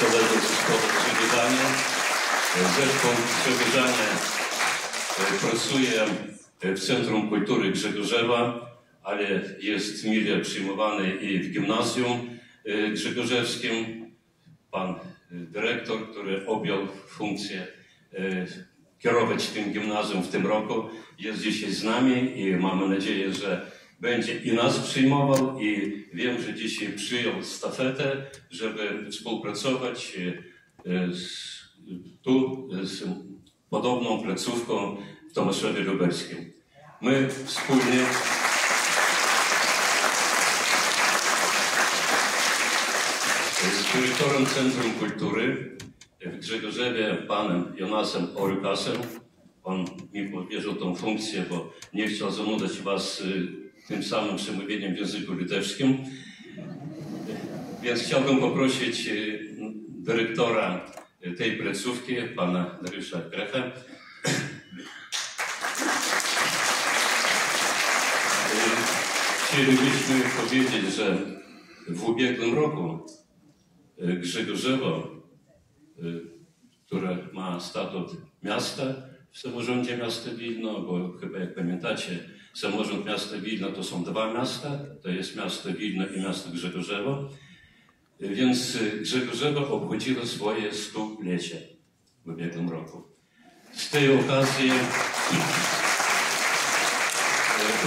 Towarzystwo Przewiedzanie. Zespół Przewiedzanie e, pracuje w Centrum Kultury Grzegorzewa, ale jest mile przyjmowany i w gimnazjum e, grzegorzewskim. Pan e, dyrektor, który objął funkcję e, kierować tym gimnazjum w tym roku, jest dzisiaj z nami i mamy nadzieję, że będzie i nas przyjmował i wiem, że dzisiaj przyjął stafetę, żeby współpracować e, z, tu z podobną placówką w Tomaszowie Lubelskim. My wspólnie z dyrektorem Centrum Kultury w Grzegorzewie, panem Jonasem Orykasem, on mi powierzył tą funkcję, bo nie chciał zanudzać was tym samym przemówieniem w języku litewskim. Więc chciałbym poprosić y, dyrektora tej placówki, pana Dariusza Krechę, Chcielibyśmy powiedzieć, że w ubiegłym roku y, Grzegorzewo, y, które ma statut miasta w samorządzie miasta Wilno, bo chyba jak pamiętacie, samorząd miasta Wilno to są dwa miasta, to jest miasto Wilno i miasto Grzegorzewo. Więc Grzegorzewo obchodziło swoje stulecie w ubiegłym roku. Z tej okazji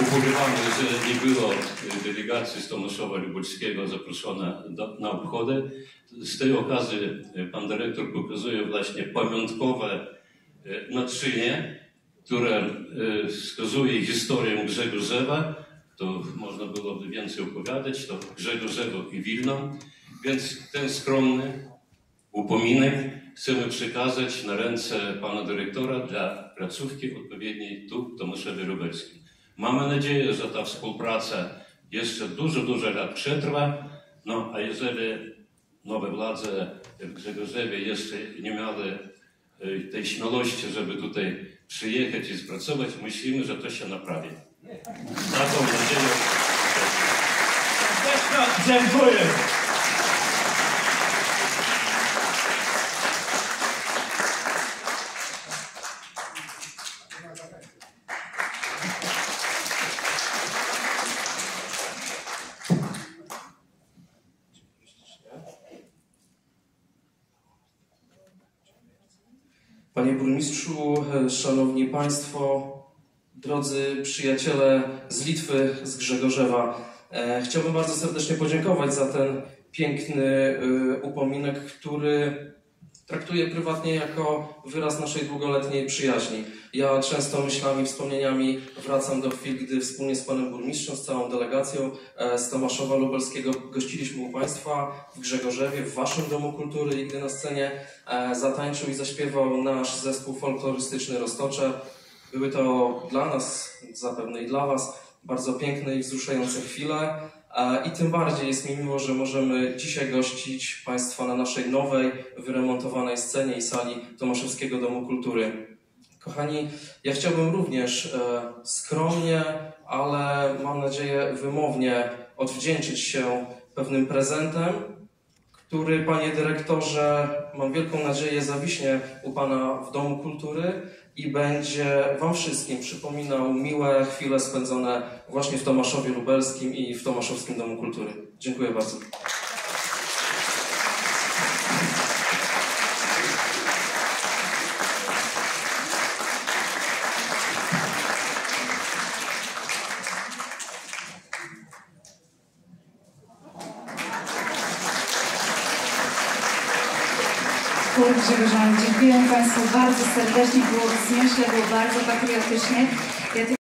Ubolewamy, że nie było delegacji z Tomaszowa Lubelskiego zaproszona do, na obchody. Z tej okazji pan dyrektor pokazuje właśnie pamiątkowe y, naczynie, które y, wskazuje historię Grzegorzewa. To można byłoby więcej opowiadać, to Grzegorzewo i Wilno. Więc ten skromny upominek chcemy przekazać na ręce pana dyrektora dla placówki odpowiedniej tu w Lubelskim. Mamy nadzieję, że ta współpraca jeszcze dużo, dużo lat przetrwa. No a jeżeli nowe władze w Grzegorzewie jeszcze nie miały tej śmiałości, żeby tutaj przyjechać i spracować, myślimy, że to się naprawi. Taką nadzieję. Dziękuję. Panie Burmistrzu, Szanowni Państwo, drodzy przyjaciele z Litwy, z Grzegorzewa, e, chciałbym bardzo serdecznie podziękować za ten piękny e, upominek, który traktuję prywatnie jako wyraz naszej długoletniej przyjaźni. Ja często myślami, wspomnieniami wracam do chwil, gdy wspólnie z panem burmistrzem, z całą delegacją e, z Tomaszowa Lubelskiego gościliśmy u państwa w Grzegorzewie, w waszym Domu Kultury i gdy na scenie e, zatańczył i zaśpiewał nasz zespół folklorystyczny Roztocze. Były to dla nas, zapewne i dla was, bardzo piękne i wzruszające chwile. I tym bardziej jest mi miło, że możemy dzisiaj gościć Państwa na naszej nowej, wyremontowanej scenie i sali Tomaszewskiego Domu Kultury. Kochani, ja chciałbym również e, skromnie, ale mam nadzieję wymownie odwdzięczyć się pewnym prezentem, który, panie dyrektorze, mam wielką nadzieję, zawiśnie u pana w Domu Kultury i będzie wam wszystkim przypominał miłe chwile spędzone właśnie w Tomaszowie Lubelskim i w Tomaszowskim Domu Kultury. Dziękuję bardzo. Grzegorza. Dziękuję Państwu bardzo serdecznie. Było wznieśle, było bardzo patriotycznie. Ja